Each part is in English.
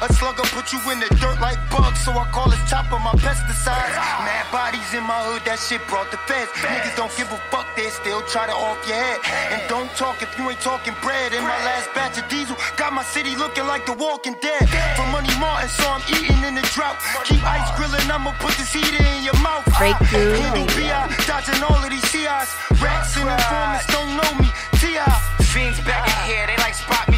A slugger put you in the dirt like bugs, so I call it top of my pesticides. Mad bodies in my hood, that shit brought the feds. Niggas don't give a fuck, they still try to off your head. And don't talk if you ain't talking bread. In my last batch of diesel, got my city looking like the walking dead. From Money Martin, so I'm eating in the drought. Keep ice grilling, I'ma put this heater in your mouth. Breakthrough Handle Radio. BI, dodging all of these CIs. Rats and informants don't know me. T.I. Fiends back in here, they like spot me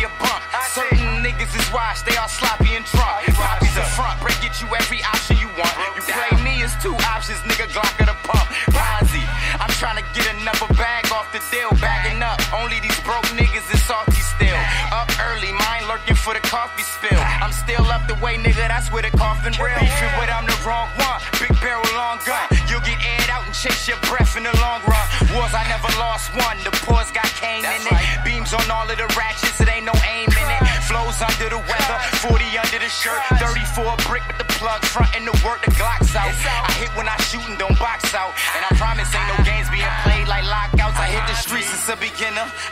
real. Beefing, but I'm the wrong one. Big barrel, long gun. You'll get aired out and chase your breath in the long run. Wars, I never lost one. The pause got cane in it. Beams on all of the ratchets, it ain't no aim in it. Flows under the weather, 40 under the shirt, 34 brick with the plug, front in the work, the Glock's out. I hit when I shoot and don't box out. And I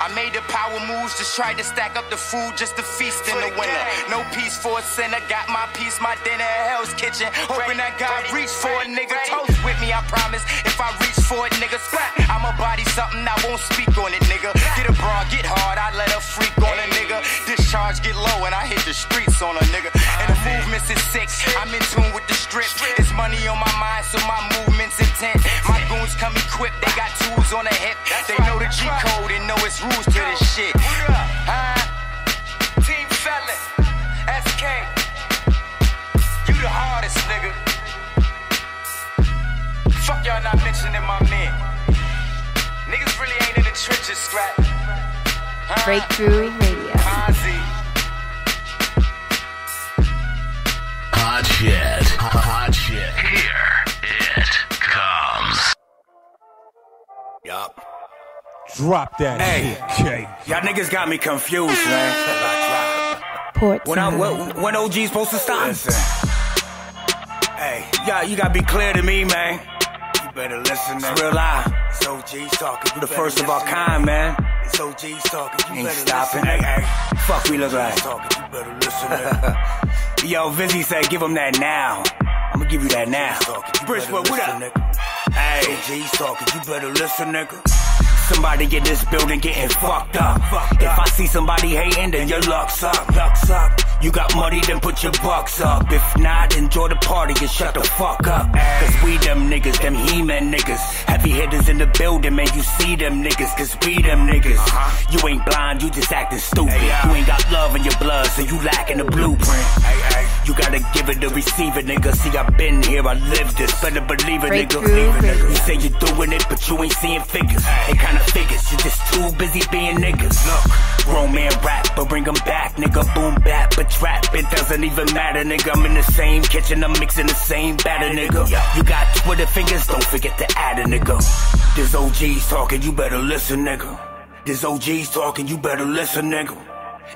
I made the power moves, just tried to stack up the food just to feast in the winter. No peace for a sinner, got my piece, my dinner at Hell's Kitchen. Hoping that God reach for a nigga. Toast with me, I promise. If I reach for it, nigga, splat. I'ma body something, I won't speak on it, nigga. Get a broad, get hard, I let her freak on a nigga. Discharge get low and I hit the streets on a nigga. And the movements is sick, I'm in tune with the strip. It's money on my mind, so my movements intent. My goons come equipped, they got tools on the hip. Code and know it's rules to this shit. Huh? Team Felon, SK. You the hardest, nigga. Fuck y'all not mentioning my men. Niggas really ain't in the trenches, scrap. Huh? Breakthrough Radio. Ozzy. Hot shit. Hot shit. Drop that Hey. shit, Y'all niggas got me confused, man. Port When I time. when, when OG supposed to stop? Listen. Hey, y'all, you gotta be clear to me, man. You better listen. It's real live. It's OG's talking. You the first of our kind, man. It's OG's talking. You ain't stopping. Hey, hey. Fuck we look like. Talking. You better listen. Yo, Vizzy said, give him that now. I'm gonna give you that now. Bridgeport, what up? Hey, OG's talking. You better listen, nigga. Somebody in this building getting fucked up. If I see somebody hating, then your luck's up. Luck's up. You got money, then put your bucks up. If not, enjoy the party and shut the fuck up. Cause we them niggas, them he-man niggas. Heavy hitters in the building, man, you see them niggas. Cause we them niggas. You ain't blind, you just acting stupid. You ain't got love in your blood, so you lacking the blueprint. You gotta give it to receive it, nigga. See, I been here, I lived this. Better believe it, nigga. Breakthrough Radio. You say you're doing it, but you ain't seeing figures. They kinda figures, you're just too busy being niggas. Look, grown man rap, but bring them back, nigga. Boom bap, but trap. It doesn't even matter, nigga. I'm in the same kitchen, I'm mixing the same batter, nigga. You got Twitter fingers, don't forget to add a nigga. This OG's talking, you better listen, nigga. This OG's talking, you better listen, nigga.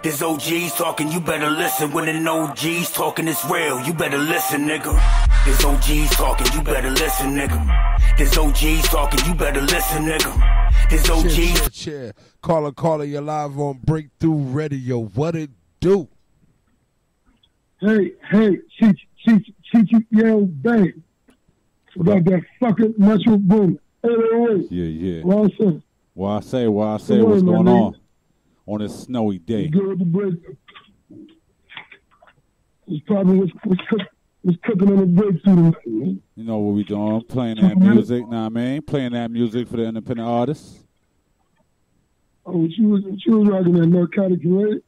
This OG's talking, you better listen. When an OG's talking, it's real. You better listen, nigga. This OG's talking, you better listen, nigga. This OG's talking, you better listen, nigga. This Shit, OG's shit, shit. Caller, caller, you're live on Breakthrough Radio. What it do? Hey, hey, she, she, she, she, yo, bang. About that fucking Metro Boom. 808. Yeah, yeah. Well, I said, Well, I say, well, I say, Good what's going my on on a snowy day? good to break. It's probably what's, what's, cook, what's cooking on the breakthrough tonight. You know what we doing? Playing that music, nah, man. Playing that music for the independent artists. Oh, she was, what you was rocking that narcotic right?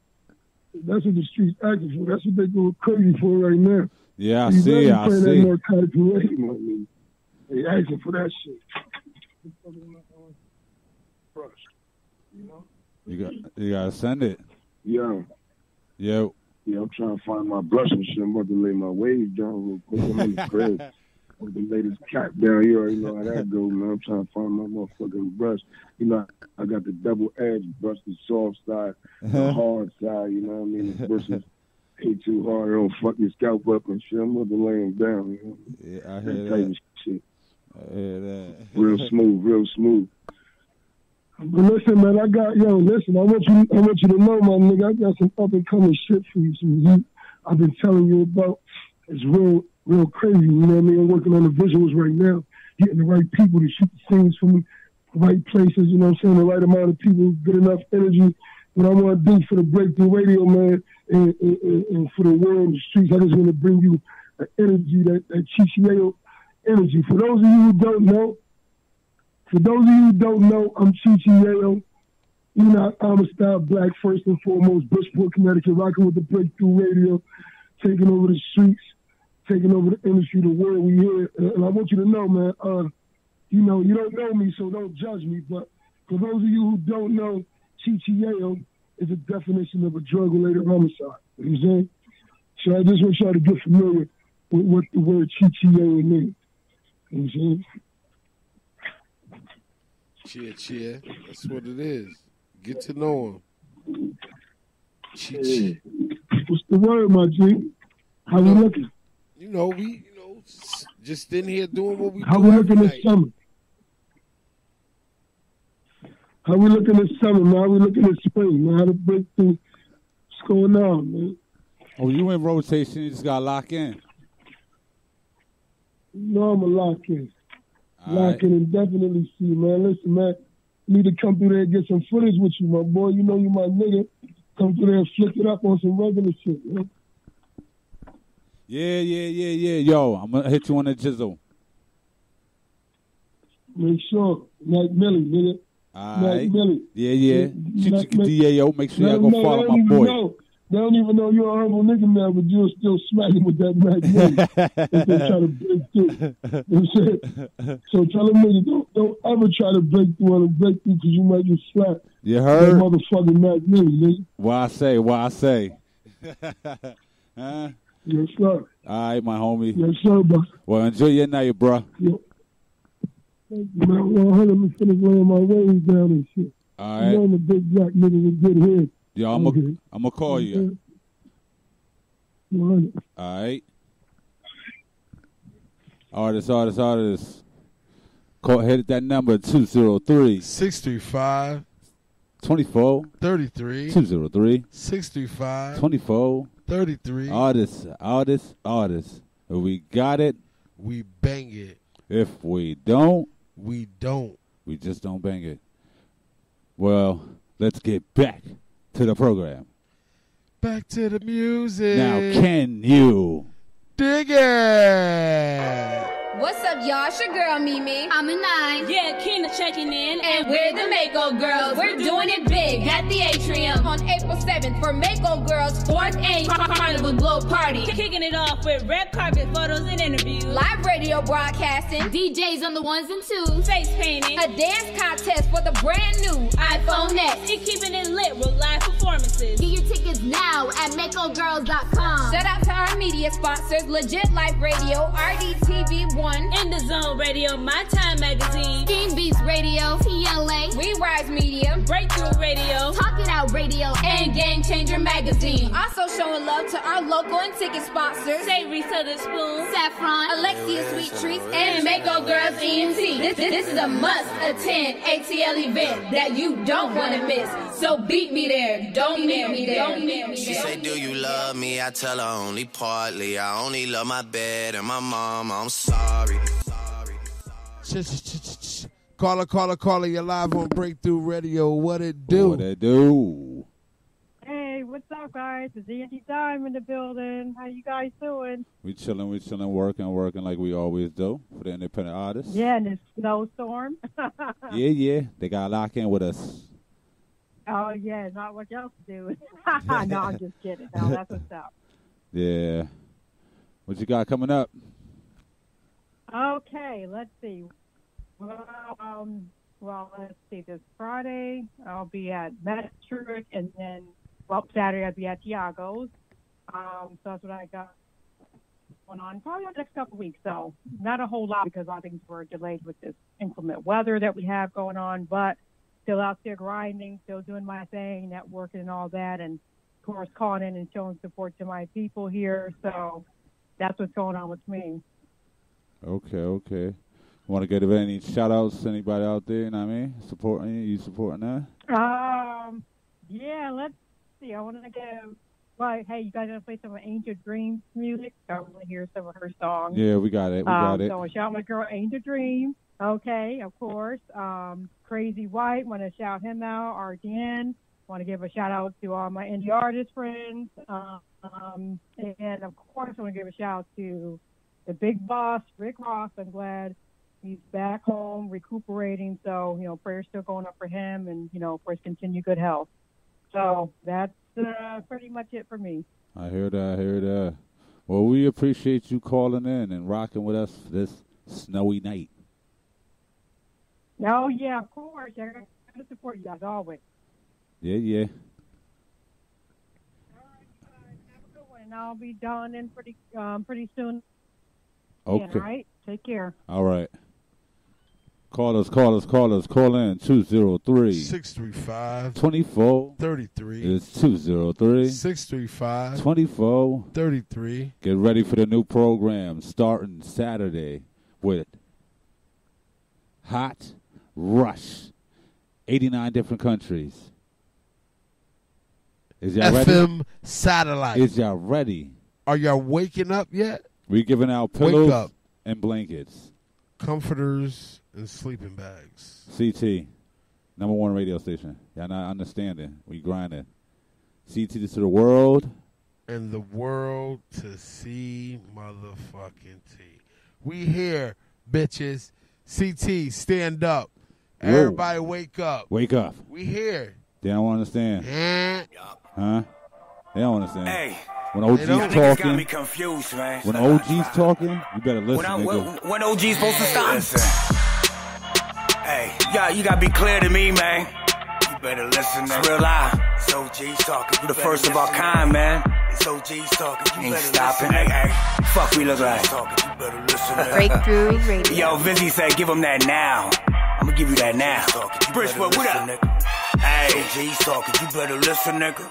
That's what the streets acting for. That's what they going crazy for right now. Yeah, I You see, better I play That see. narcotic parade, man. They asking for that shit. You got, you gotta send it. Yeah. Yeah. Yeah, I'm trying to find my brush and shit. I'm about to lay my wave down real quick. I'm in the crib. I'm the latest cat down here. You know how that goes, man. I'm trying to find my motherfucking brush. You know, I got the double edge brush, the soft side, the hard side. You know what I mean? The brushes ain't too hard. It don't fuck your scalp up and shit. I'm about to lay them down. You know? Yeah, I That hear type that. of shit. I hear that. Real smooth, real smooth. Listen, man, I got yo. Listen, I want you. I want you to know, my nigga. I got some up and coming shit for you. Some heat I've been telling you about It's real, real crazy. You know what I mean? I'm working on the visuals right now, getting the right people to shoot the scenes for me, the right places. You know what I'm saying? The right amount of people, good enough energy. What I want to do for the breakthrough radio, man, and, and, and, for the world the streets, I just want to bring you an energy that that Chichieo energy. For those of you who don't know, for those of you who don't know, I'm know, I'm a style black first and foremost, Bridgeport, Connecticut, rocking with the breakthrough radio, taking over the streets, taking over the industry, the world we here. And I want you to know, man, uh, you know, you don't know me, so don't judge me. But for those of you who don't know, Chichieo is a definition of a drug-related homicide. You know what I'm saying? So I just want y'all to get familiar with what the word Chichieo means. You know what I'm saying? Cheer, cheer. That's what it is. Get to know him. Chi- What's the word, my G? How we uh, looking? You know, we, you know, just in here doing what we How do we every looking this night. summer? How we looking this summer, man? How we looking this spring, man? How the breakthrough? What's going on, man? Oh, you in rotation? You just got locked in. No, I'm a lock in. Right. in and definitely see, man. Listen, man. Need to come through there and get some footage with you, my boy. You know you my nigga. Come through there and flick it up on some regular shit, man. Yeah, yeah, yeah, yeah. Yo, I'm gonna hit you on the jizzle. Make sure. Like Millie, nigga. All Like. Millie. Yeah, yeah. Like- Chichi DAO. Make sure y'all go follow my boy. Know. They don't even know you're a humble nigga, man, but you're still smacking with that Millie. they try to break through. You know what I'm saying? So tell them niggas, don't, don't ever try to break through on a breakthrough because you might get slapped. You heard? That motherfucking Millie, nigga. What I say? why I say? huh? Yes, sir. All right, my homie. Yes, sir, bro. Well, enjoy your night, bro. Yo. Thank you, man. Well, hold on, let me finish laying my ways down and shit. All You know right. I'm a big black nigga with good head. Yo, I'm gonna mm-hmm. I'm gonna call you. Well, All right. Artist, artist, artist. Call, hit that number 203 635 24 33 203 635 24 33. Artist, artist, artist. If we got it, We bang it. if we don't, We don't. we just don't bang it. Well, let's get back to the program. Back to the music. Now, can you? dig it. What's up, y'all? It's your girl, Mimi. I'm a nine. Yeah, Kina checking in. And we're the Mako Girls. We're doing it big at the atrium on April 7th for Mako Girls' fourth annual Carnival Glow Party. Kicking it off with red carpet photos and interviews. Live radio broadcasting, DJs on the ones and twos, Face painting. a dance contest for the brand new iPhone X. and keeping it lit with live performances. Get your tickets now at MakoGirls.com. Shout out to our media sponsors, Legit Life Radio, RDTV1, In the Zone Radio, My Time Magazine, King Beats Radio, TLA, We Rise Media, Breakthrough Radio, Talk It Out Radio, and Game Changer Magazine. Also showing love to our local and ticket sponsors, Savory Southern Spoon, Saffron, Alexia Sweet Treats, and Mako Girls ENT. This, this is a must attend ATL event that you don't want to miss. So beat me there. Don't meet me there. Don't meet me She there. say, Do you love me? I tell her only partly. I only love my bed and my mom. I'm sorry. Caller, caller, caller. You're live on Breakthrough Radio. What it do? What they do? What's up, guys? It's ENT Time in the building. How you guys doing? We chilling, we chilling, working, working like we always do for the independent artists. Yeah, in this snowstorm. Yeah, yeah. They got lock in with us. oh, yeah, not much else to do. no, I'm just kidding. No, that's what's up. Yeah. What you got coming up? Okay, let's see. Well, um, well, let's see. This Friday, I'll be at Metric, and then, well, Saturday, I'll be at Tiago's. Um, so that's what I got going on probably the next couple weeks. So not a whole lot because a lot of things were delayed with this inclement weather that we have going on, but still out there grinding, still doing my thing, networking and all that, and of course calling in and showing support to my people here. So that's what's going on with me. Okay, okay. Want to get any shout outs to anybody out there? You know what I mean? Supporting you, you supporting that? Um, yeah, let's see. I want to give Well, hey, you guys gonna play some of Angel Dreams music? I want to hear some of her songs. Yeah, we got it. We got um, it. So I shout my girl Angel Dream. Okay, of course. Um, Crazy White, want to shout him out. RDN, want to give a shout out to all my indie artist friends. Um, and of course, I want to give a shout out to the big boss, Rick Ross. I'm glad he's back home recuperating. So, you know, prayers still going up for him and, you know, for his continued good health. So that's uh, pretty much it for me. I hear that. I hear that. Well, we appreciate you calling in and rocking with us this snowy night. Oh, yeah, of course. I got to support you guys always. Yeah, yeah. And I'll be done in pretty um, pretty soon. Okay. Yeah, all right? Take care. All right. Call us, call us, call us. Call in 203 635 24 33. It's 203 635 24 33. Get ready for the new program starting Saturday with Hot Rush. 89 different countries. Is y'all ready? FM satellite. Is y'all ready? Are y'all waking up yet? We giving out Wake pillows up. and blankets. Comforters and sleeping bags. CT, number one radio station. Y'all not understanding. We grinding. CT to the world. And the world to see motherfucking T. We here, bitches. CT, stand up. Whoa. Everybody wake up. Wake up. We here. They don't understand. Huh? They don't understand. Hey. When OG's Y'all niggas got talking, me confused, man. when OG's talking, you better listen, When, I, nigga. when, when OG's supposed to stop? Listen. Hey, yeah, you gotta be clear to me, man. You better listen, man. It's real live. It's OG's talking. You the first of our kind, man. It's OG's talking. You Ain't stopping. Hey, hey, fuck we look like. Talking. You better listen, man. Breakthrough Radio. Yo, Vizzy said, give him that now. I'm gonna give you that now. Bridgeport, what up? Hey, OG's talking. You better listen, nigga.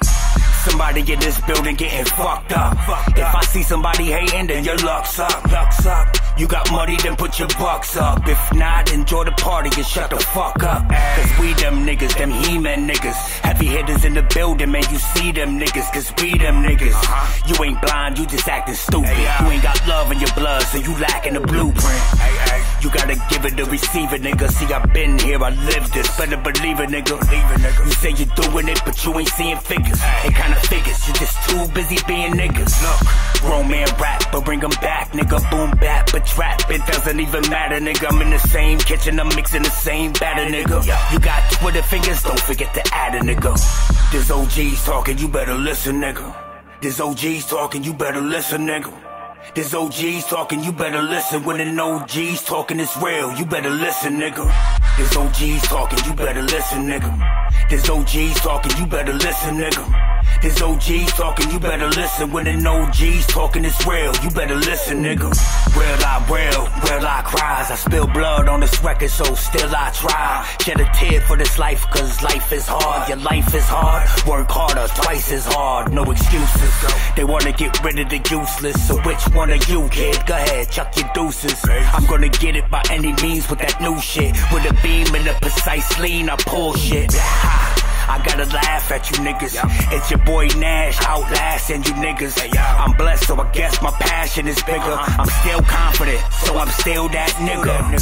Somebody in this building getting fucked up. If I see somebody hating, then your luck's up. Luck's up. You got money, then put your bucks up. If not, enjoy the party and shut the fuck up. Cause we them niggas, them he-man niggas. Heavy hitters in the building, man, you see them niggas. Cause we them niggas. You ain't blind, you just acting stupid. You ain't got love in your blood, so you lacking the blueprint. You gotta give it to receive it, nigga. See, I been here, I lived this. Better believe it, nigga. Leave it, nigga. You say you're doing it, but you ain't seeing figures. It kinda figures, you just too busy being niggas. Look, grown man rap, but bring 'em back, nigga. Boom bap, but trap. It doesn't even matter, nigga. I'm in the same kitchen, I'm mixing the same batter, nigga. You got Twitter fingers, don't forget to add a nigga. This OG's talking, you better listen, nigga. This OG's talking, you better listen, nigga. This OG's talking, you better listen. When an OG's talking, it's real. You better listen, nigga. This OG's talking, you better listen, nigga. This OG's talking, you better listen, nigga. This OG's talking, you better listen. When an OG's talking, it's real. You better listen, nigga. Real I real, real I cries. I spill blood on this record, so still I try. Shed a tear for this life, cause life is hard. Your life is hard. Work harder, twice as hard. No excuses. They wanna get rid of the useless. So which one of you, kid? Go ahead, chuck your deuces. I'm gonna get it by any means with that new shit. With a beam and a precise lean, I pull shit. Ha. I gotta laugh at you niggas. It's your boy Nash outlasting you niggas. I'm blessed, so I guess my passion is bigger. I'm still confident, so I'm still that nigga.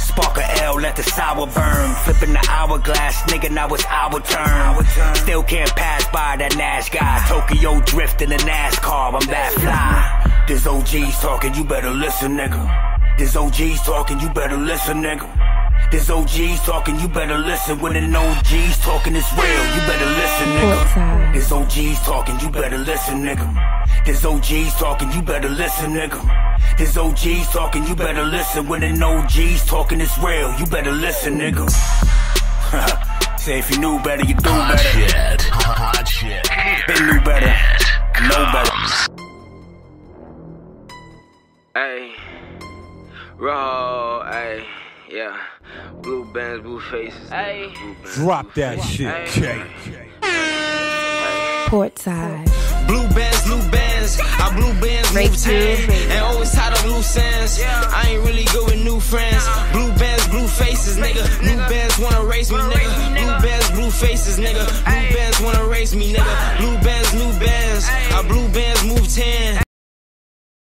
Spark a L, let the sour burn. Flipping the hourglass, nigga, now it's our turn. Still can't pass by that Nash guy. Tokyo drift in the NASCAR, I'm that fly. This OG's talking, you better listen, nigga. This OG's talking, you better listen, nigga. This OG's talking, you better listen. When an OG's talking, it's real. You better listen, nigga. This OG's talking, you better listen, nigga. This OG's talking, you better listen, nigga. This OG's talking, you better listen. When an OG's talking, it's real. You better listen, nigga. Say if you knew better, you do better. Hot better. shit. Hot shit. Been knew better. Know better. Hey, raw, hey, yeah. Blue bands, blue faces. Hey, Drop that shit, K. Portside. Blue bands, blue bands, bands. I blue bands move ten and always tied up loose ends. I ain't really good with new friends. Blue bands, blue faces, nigga. New bands wanna race me, nigga. Blue bands, blue faces, nigga. Blue bands wanna race me, nigga. Blue bands, new bands. I blue bands move ten